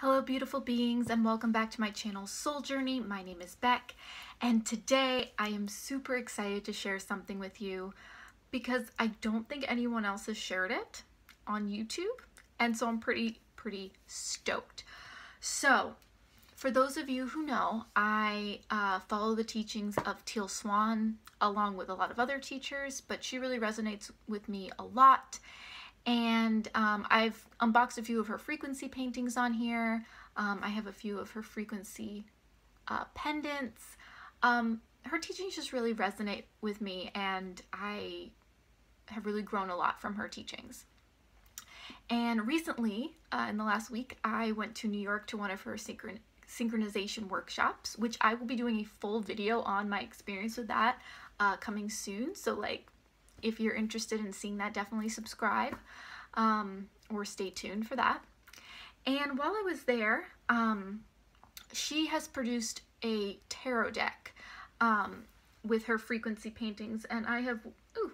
Hello beautiful beings and welcome back to my channel Soul Journey. My name is Bec and today I am super excited to share something with you because I don't think anyone else has shared it on YouTube and so I'm pretty pretty stoked. So for those of you who know, I uh, follow the teachings of Teal Swan along with a lot of other teachers, but she really resonates with me a lot and um, I've unboxed a few of her frequency paintings on here. Um, I have a few of her frequency uh, pendants. Um, her teachings just really resonate with me and I have really grown a lot from her teachings. And recently, uh, in the last week, I went to New York to one of her synchron synchronization workshops, which I will be doing a full video on my experience with that uh, coming soon. So like if you're interested in seeing that, definitely subscribe um, or stay tuned for that. And while I was there, um, she has produced a tarot deck um, with her frequency paintings, and I have, ooh,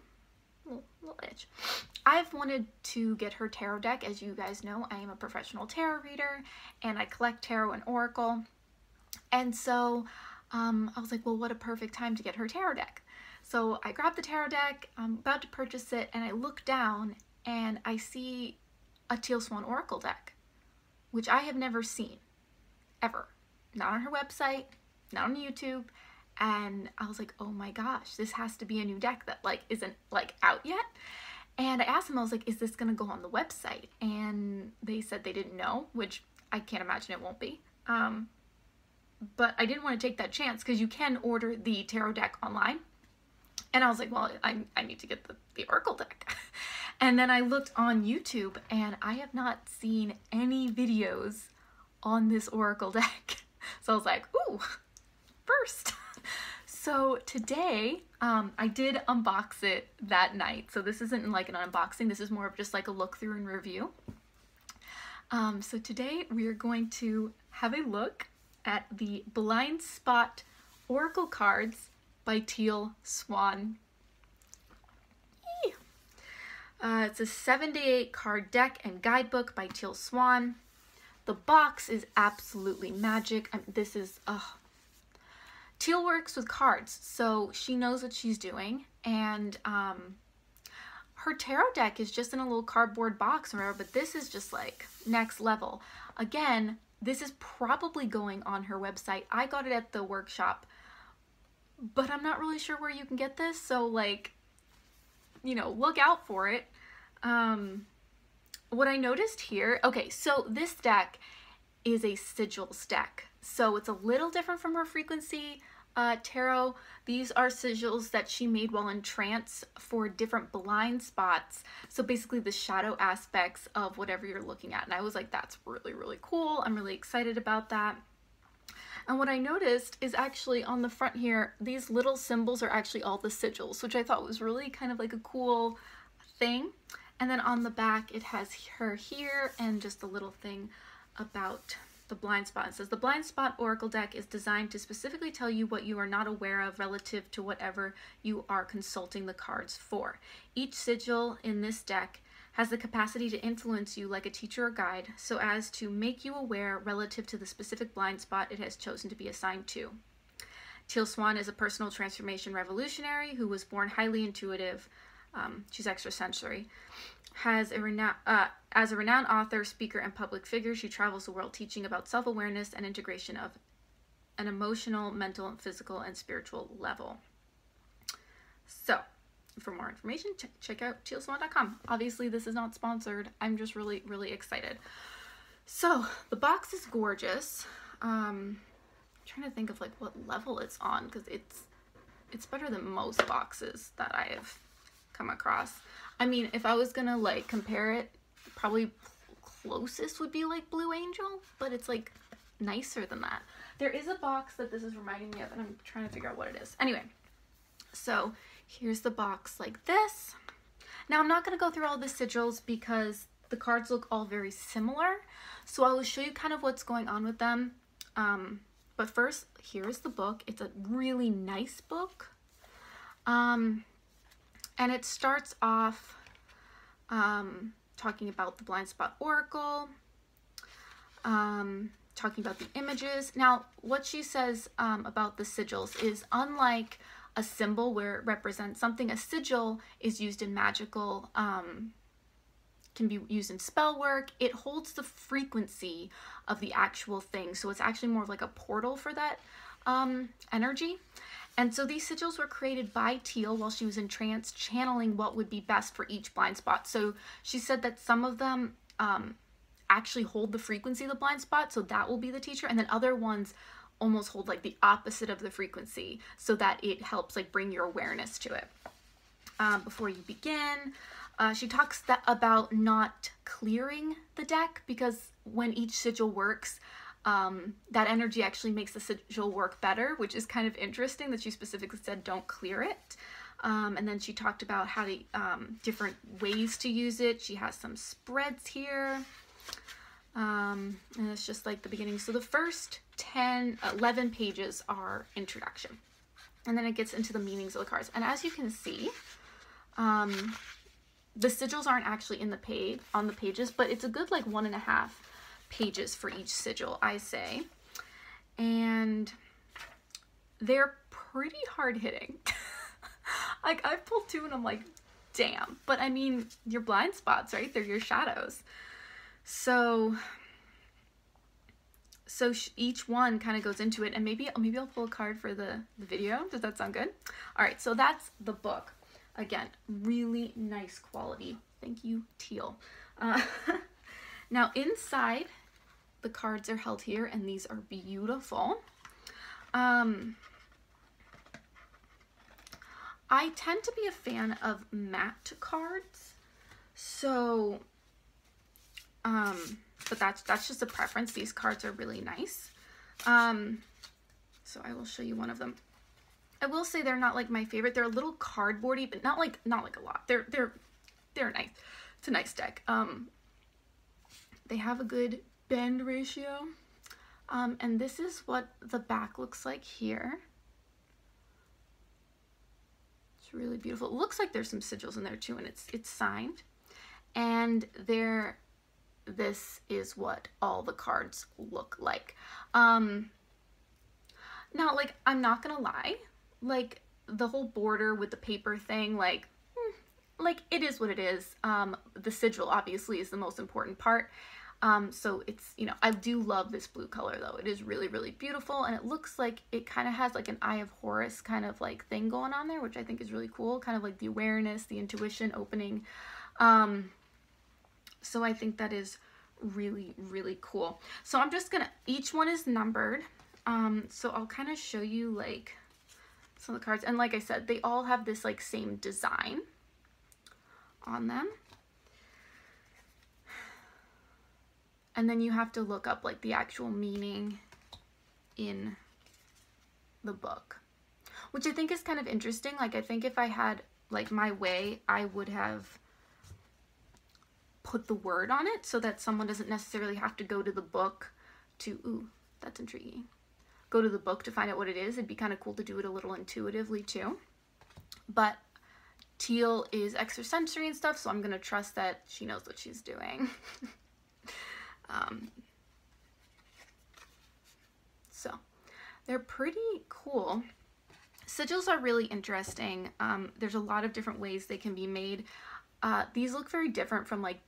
little, little itch. I've wanted to get her tarot deck. As you guys know, I am a professional tarot reader, and I collect tarot and oracle. And so um, I was like, well, what a perfect time to get her tarot deck. So I grab the tarot deck, I'm about to purchase it, and I look down and I see a Teal Swan Oracle deck, which I have never seen, ever. Not on her website, not on YouTube, and I was like, oh my gosh, this has to be a new deck that like isn't like out yet. And I asked them, I was like, is this gonna go on the website? And they said they didn't know, which I can't imagine it won't be. Um, but I didn't want to take that chance because you can order the tarot deck online and I was like, well, I, I need to get the, the Oracle deck. and then I looked on YouTube and I have not seen any videos on this Oracle deck. So I was like, ooh, first. So today, um, I did unbox it that night. So this isn't like an unboxing. This is more of just like a look through and review. Um, so today we are going to have a look at the Blind Spot Oracle cards by Teal Swan. Uh, it's a 78 card deck and guidebook by Teal Swan. The box is absolutely magic. I mean, this is, oh. Teal works with cards, so she knows what she's doing. And um, her tarot deck is just in a little cardboard box or whatever, but this is just like next level. Again, this is probably going on her website. I got it at the workshop but I'm not really sure where you can get this, so like, you know, look out for it. Um, what I noticed here, okay, so this deck is a sigils deck. So it's a little different from her frequency uh, tarot. These are sigils that she made while in trance for different blind spots. So basically the shadow aspects of whatever you're looking at. And I was like, that's really, really cool. I'm really excited about that. And what I noticed is actually on the front here, these little symbols are actually all the sigils, which I thought was really kind of like a cool thing. And then on the back, it has her here and just a little thing about the blind spot. It says the blind spot oracle deck is designed to specifically tell you what you are not aware of relative to whatever you are consulting the cards for. Each sigil in this deck has the capacity to influence you like a teacher or guide so as to make you aware relative to the specific blind spot it has chosen to be assigned to. Teal Swan is a personal transformation revolutionary who was born highly intuitive. Um, she's extrasensory. Has a renowned, uh, as a renowned author, speaker, and public figure, she travels the world teaching about self-awareness and integration of an emotional, mental, physical, and spiritual level. So, for more information, ch check out tealswan.com. Obviously, this is not sponsored. I'm just really, really excited. So, the box is gorgeous. Um, I'm trying to think of like what level it's on because it's it's better than most boxes that I have come across. I mean, if I was gonna like compare it, probably closest would be like Blue Angel, but it's like nicer than that. There is a box that this is reminding me of, and I'm trying to figure out what it is. Anyway, so Here's the box like this. Now I'm not going to go through all the sigils because the cards look all very similar. So I will show you kind of what's going on with them. Um, but first, here's the book. It's a really nice book. Um, and it starts off um, talking about the Blind Spot Oracle. Um, talking about the images. Now, what she says um, about the sigils is unlike a symbol where it represents something, a sigil is used in magical, um, can be used in spell work. It holds the frequency of the actual thing. So it's actually more of like a portal for that um, energy. And so these sigils were created by Teal while she was in trance, channeling what would be best for each blind spot. So she said that some of them um, actually hold the frequency of the blind spot, so that will be the teacher, and then other ones almost hold like the opposite of the frequency so that it helps like bring your awareness to it. Um, before you begin, uh, she talks that about not clearing the deck because when each sigil works, um, that energy actually makes the sigil work better, which is kind of interesting that she specifically said don't clear it. Um, and then she talked about how the um, different ways to use it. She has some spreads here. Um, and it's just like the beginning. So the first 10, 11 pages are introduction. And then it gets into the meanings of the cards. And as you can see, um, the sigils aren't actually in the page on the pages, but it's a good like one and a half pages for each sigil, I say. And they're pretty hard hitting. like I've pulled two and I'm like, damn. But I mean, your blind spots, right? They're your shadows. So so each one kind of goes into it and maybe maybe I'll pull a card for the, the video. Does that sound good? All right, so that's the book. Again, really nice quality. Thank you, Teal. Uh, now inside, the cards are held here and these are beautiful. Um, I tend to be a fan of matte cards. So um, but that's, that's just a preference. These cards are really nice. Um, so I will show you one of them. I will say they're not like my favorite. They're a little cardboardy, but not like, not like a lot. They're, they're, they're nice. It's a nice deck. Um, they have a good bend ratio. Um, and this is what the back looks like here. It's really beautiful. It looks like there's some sigils in there too, and it's it's signed. And they're this is what all the cards look like. Um, now, like, I'm not gonna lie, like, the whole border with the paper thing, like, hmm, like, it is what it is. Um, the sigil, obviously, is the most important part. Um, so it's, you know, I do love this blue color, though. It is really, really beautiful, and it looks like it kind of has, like, an Eye of Horus kind of, like, thing going on there, which I think is really cool. Kind of like the awareness, the intuition opening. Um, so I think that is really, really cool. So I'm just gonna, each one is numbered. Um, so I'll kind of show you like some of the cards. And like I said, they all have this like same design on them. And then you have to look up like the actual meaning in the book, which I think is kind of interesting. Like I think if I had like my way, I would have put the word on it so that someone doesn't necessarily have to go to the book to, ooh, that's intriguing. Go to the book to find out what it is. It'd be kind of cool to do it a little intuitively too. But Teal is extrasensory and stuff, so I'm going to trust that she knows what she's doing. um, so, they're pretty cool. Sigils are really interesting. Um, there's a lot of different ways they can be made. Uh, these look very different from like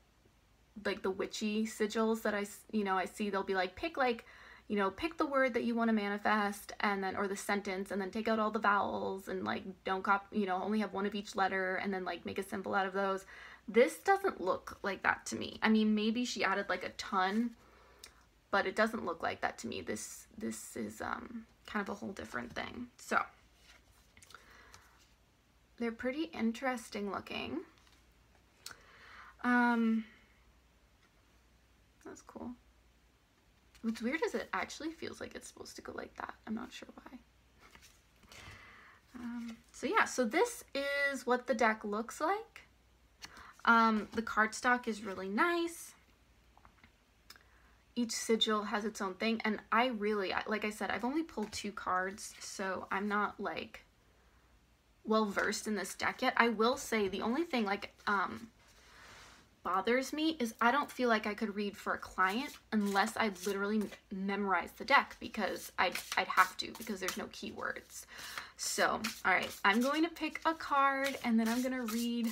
like the witchy sigils that I, you know, I see they'll be like, pick like, you know, pick the word that you want to manifest and then, or the sentence and then take out all the vowels and like don't cop, you know, only have one of each letter and then like make a symbol out of those. This doesn't look like that to me. I mean, maybe she added like a ton, but it doesn't look like that to me. This, this is um, kind of a whole different thing. So they're pretty interesting looking. Um, that's cool. What's weird is it actually feels like it's supposed to go like that. I'm not sure why. Um, so yeah, so this is what the deck looks like. Um, the cardstock is really nice. Each sigil has its own thing, and I really, like I said, I've only pulled two cards, so I'm not like well versed in this deck yet. I will say the only thing, like, um, bothers me is I don't feel like I could read for a client unless I literally memorize the deck because I'd, I'd have to because there's no keywords. So, all right, I'm going to pick a card and then I'm going to read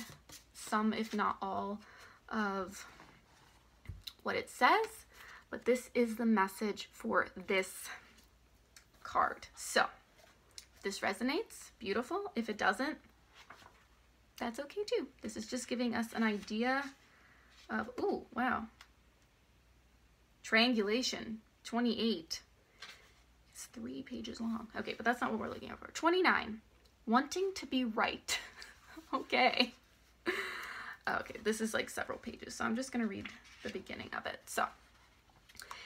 some, if not all, of what it says. But this is the message for this card. So, if this resonates, beautiful. If it doesn't, that's okay too. This is just giving us an idea of, oh, wow. Triangulation, 28. It's three pages long. Okay, but that's not what we're looking for. 29, wanting to be right. okay. Okay, this is like several pages, so I'm just to read the beginning of it. So,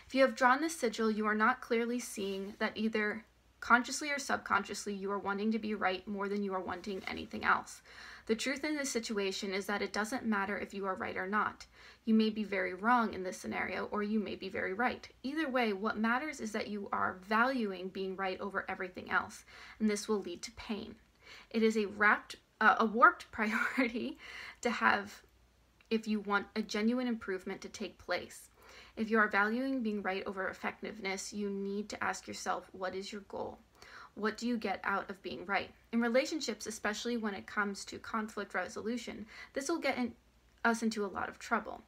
if you have drawn this sigil, you are not clearly seeing that either consciously or subconsciously you are wanting to be right more than you are wanting anything else. The truth in this situation is that it doesn't matter if you are right or not. You may be very wrong in this scenario, or you may be very right. Either way, what matters is that you are valuing being right over everything else, and this will lead to pain. It is a wrapped, uh, a warped priority to have if you want a genuine improvement to take place. If you are valuing being right over effectiveness, you need to ask yourself, what is your goal? What do you get out of being right? In relationships, especially when it comes to conflict resolution, this will get in, us into a lot of trouble.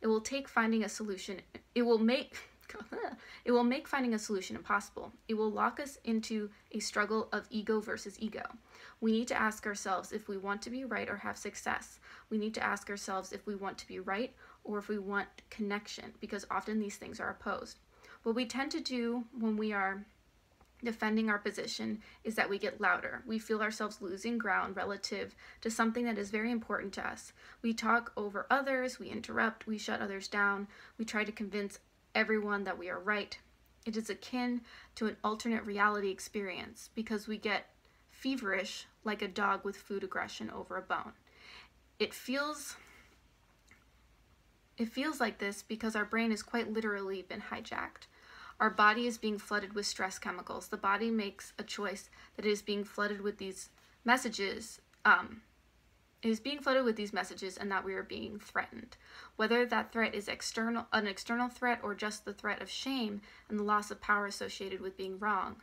It will take finding a solution, it will make it will make finding a solution impossible. It will lock us into a struggle of ego versus ego. We need to ask ourselves if we want to be right or have success. We need to ask ourselves if we want to be right or if we want connection, because often these things are opposed. What we tend to do when we are defending our position is that we get louder. We feel ourselves losing ground relative to something that is very important to us. We talk over others, we interrupt, we shut others down, we try to convince everyone that we are right. It is akin to an alternate reality experience because we get feverish like a dog with food aggression over a bone. It feels it feels like this because our brain has quite literally been hijacked. Our body is being flooded with stress chemicals. The body makes a choice that it is being flooded with these messages. Um, it is being flooded with these messages and that we are being threatened. Whether that threat is external, an external threat or just the threat of shame and the loss of power associated with being wrong.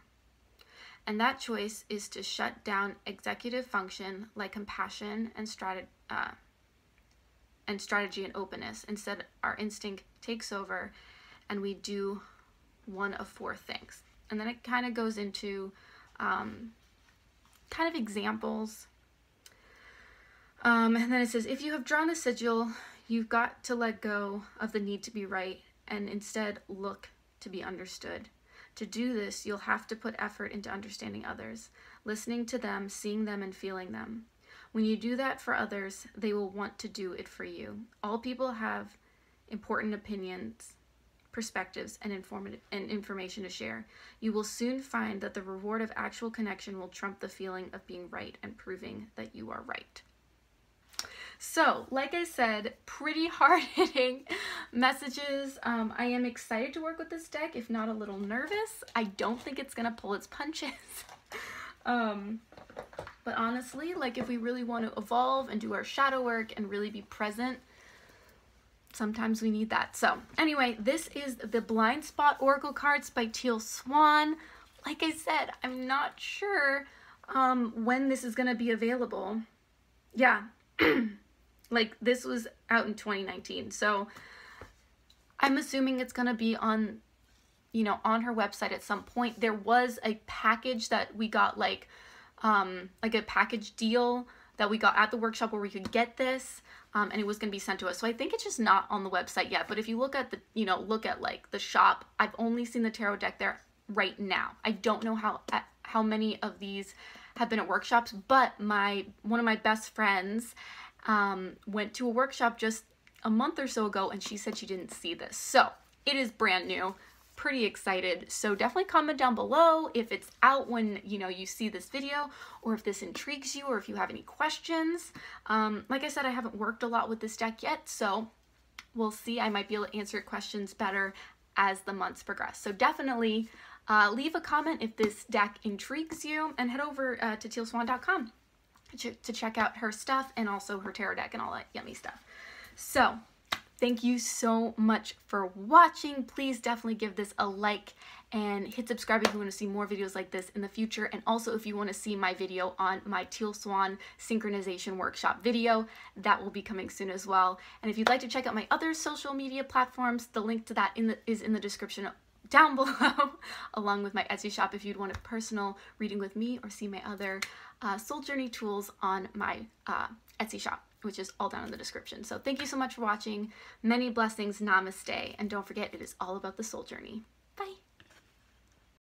And that choice is to shut down executive function like compassion and uh, and strategy and openness. Instead, our instinct takes over and we do one of four things. And then it kind of goes into um, kind of examples. Um, and then it says, if you have drawn a sigil, you've got to let go of the need to be right and instead look to be understood. To do this, you'll have to put effort into understanding others, listening to them, seeing them, and feeling them. When you do that for others, they will want to do it for you. All people have important opinions perspectives, and, informative, and information to share. You will soon find that the reward of actual connection will trump the feeling of being right and proving that you are right. So, like I said, pretty hard hitting messages. Um, I am excited to work with this deck, if not a little nervous. I don't think it's going to pull its punches. um, but honestly, like if we really want to evolve and do our shadow work and really be present, sometimes we need that. So anyway, this is the Blind Spot Oracle cards by Teal Swan. Like I said, I'm not sure um, when this is going to be available. Yeah, like this was out in 2019. So I'm assuming it's going to be on, you know, on her website at some point. There was a package that we got like, um, like a package deal that we got at the workshop where we could get this um, and it was going to be sent to us. So I think it's just not on the website yet. But if you look at the, you know, look at like the shop, I've only seen the tarot deck there right now. I don't know how how many of these have been at workshops, but my one of my best friends um, went to a workshop just a month or so ago, and she said she didn't see this. So it is brand new pretty excited. So definitely comment down below if it's out when, you know, you see this video or if this intrigues you or if you have any questions. Um, like I said, I haven't worked a lot with this deck yet, so we'll see. I might be able to answer questions better as the months progress. So definitely uh, leave a comment if this deck intrigues you and head over uh, to tealswan.com to check out her stuff and also her tarot deck and all that yummy stuff. So Thank you so much for watching. Please definitely give this a like and hit subscribe if you want to see more videos like this in the future. And also if you want to see my video on my Teal Swan synchronization workshop video, that will be coming soon as well. And if you'd like to check out my other social media platforms, the link to that in the, is in the description down below, along with my Etsy shop if you'd want a personal reading with me or see my other uh, soul journey tools on my uh, Etsy shop, which is all down in the description. So thank you so much for watching. Many blessings. Namaste. And don't forget, it is all about the soul journey.